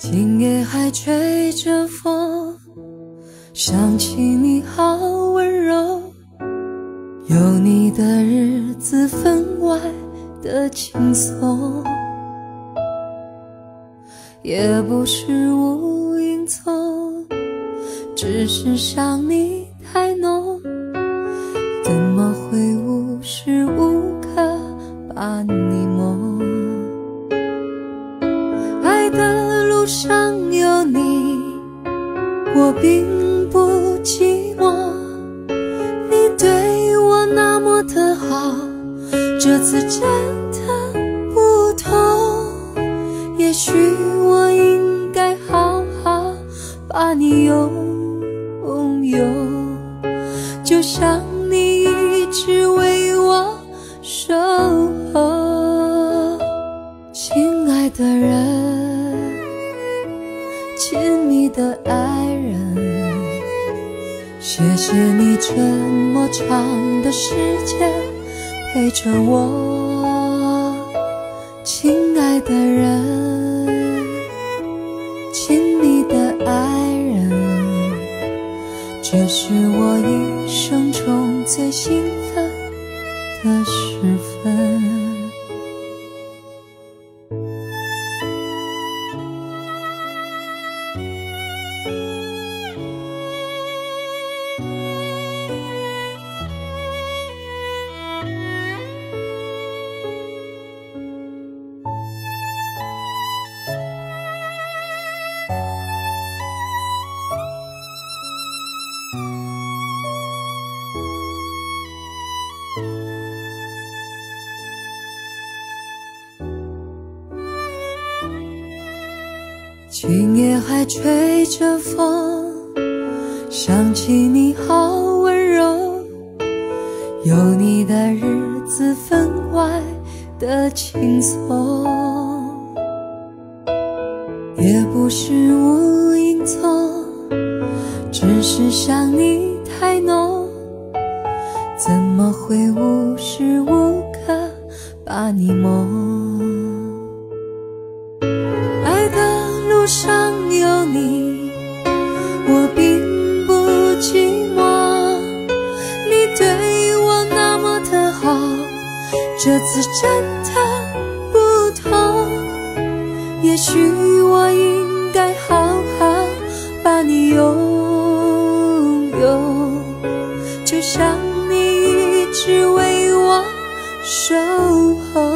今夜还吹着风，想起你好温柔。有你的日子分外的轻松，也不是无影踪，只是想你太浓。路上有你，我并不寂寞。你对我那么的好，这次真的不同。也许我应该好好把你拥有，就像你一直为我守候，的爱人，谢谢你这么长的时间陪着我，亲爱的人，亲密的爱人，这是我一生中最兴奋的时分。今夜还吹着风，想起你好温柔，有你的日子分外的轻松，也不是无影踪，只是想你太浓，怎么会无时无刻把你梦？这次真的不同。也许我应该好好把你拥有，就像你一直为我守候，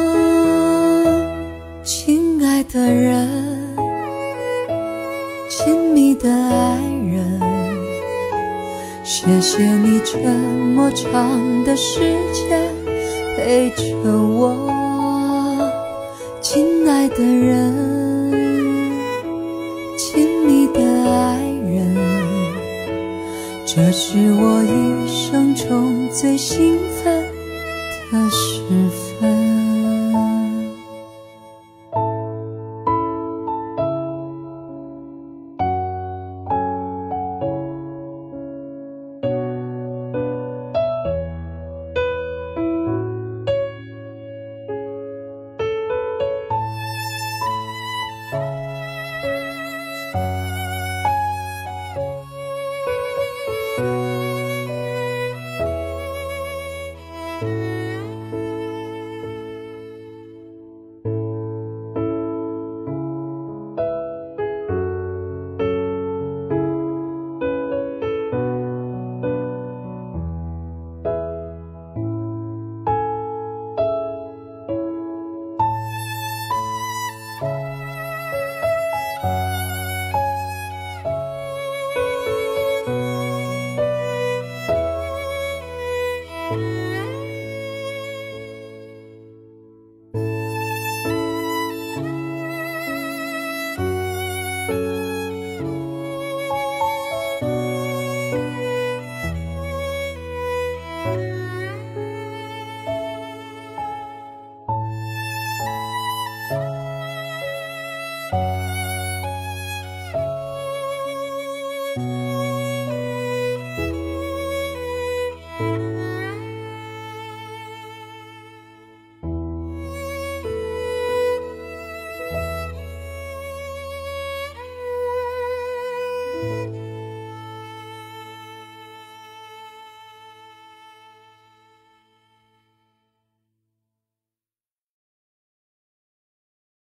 亲爱的人。亲密的爱人，谢谢你这么长的时间陪着我，亲爱的人，亲密的爱人，这是我一生中最兴奋的时分。